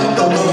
Então não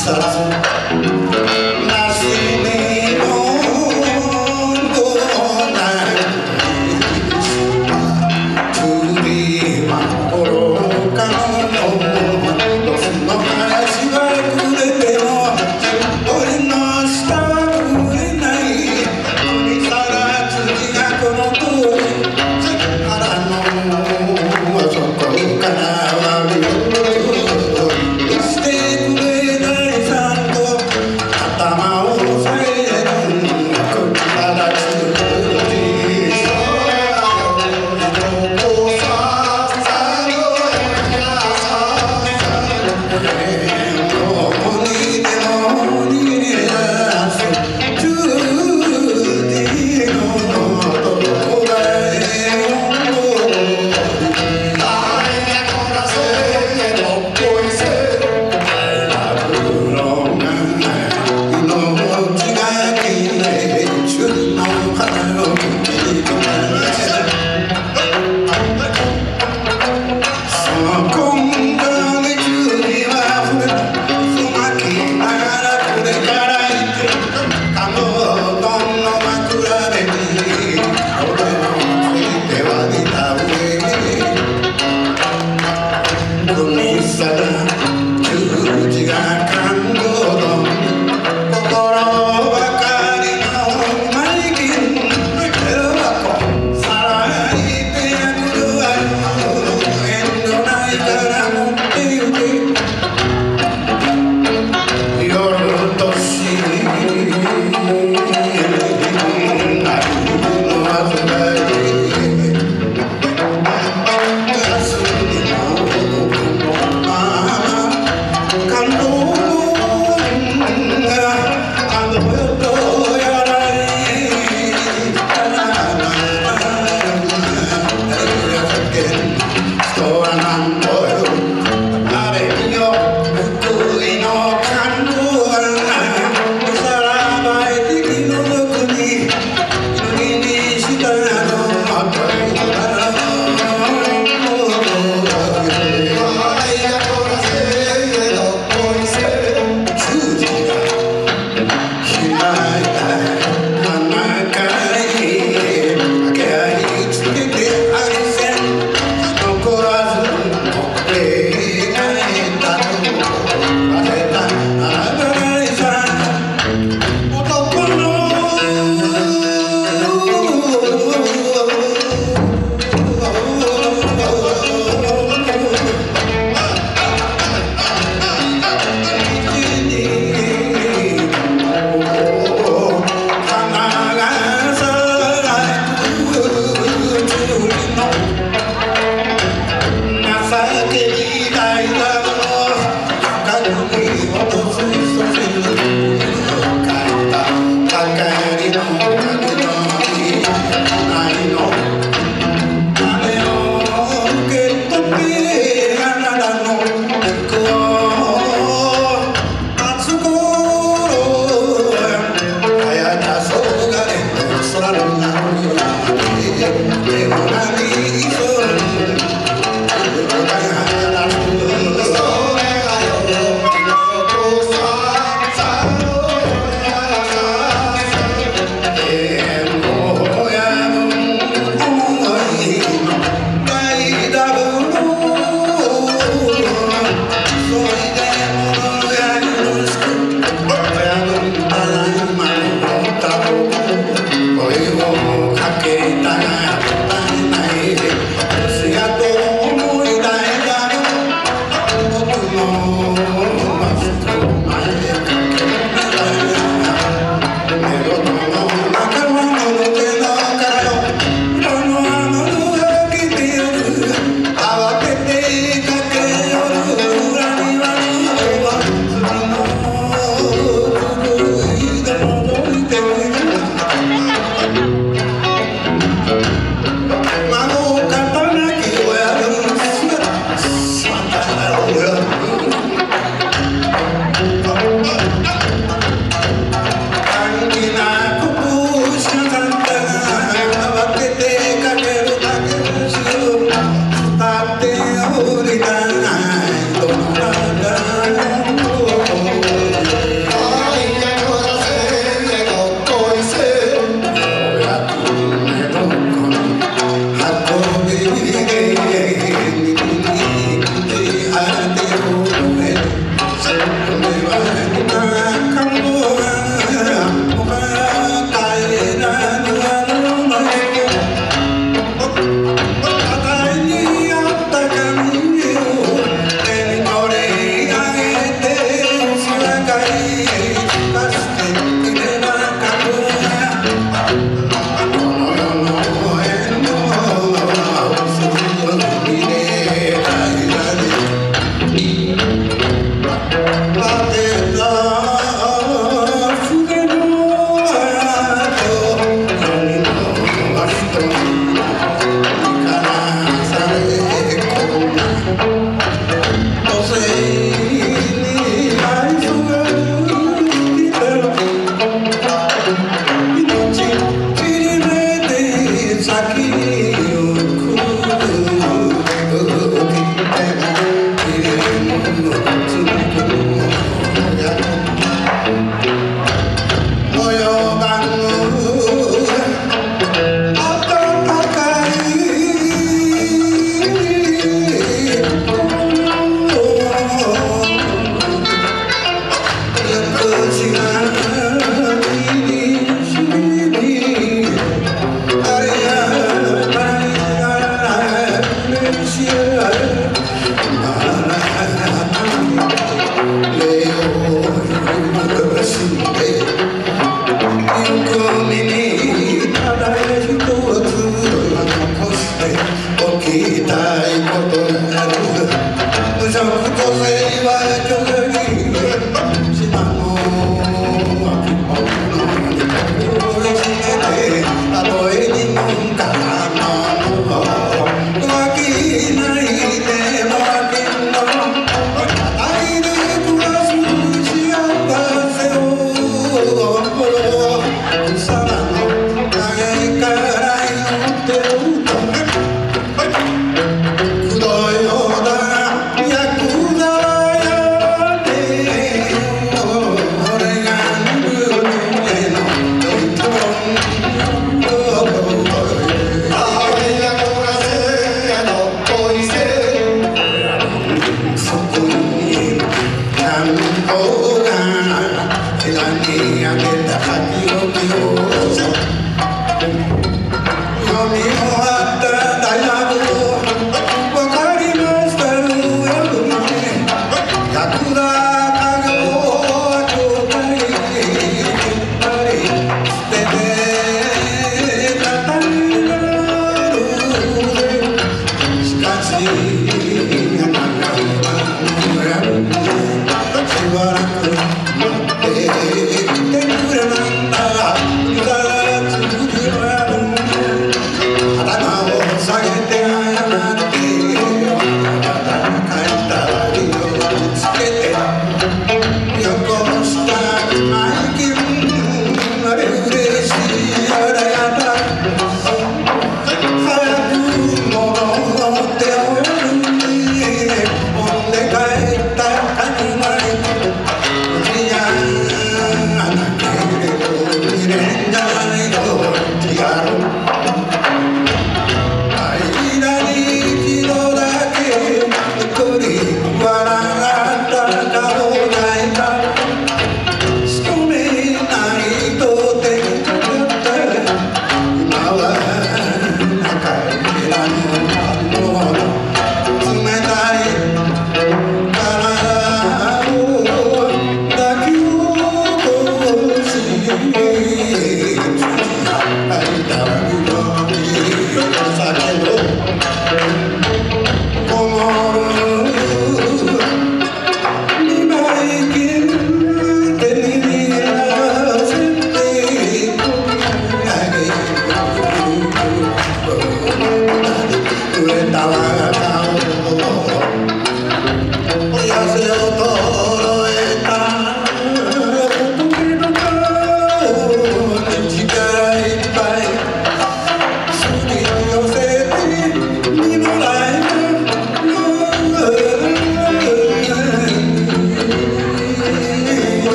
Sarah. somebody said, somebody came and oh.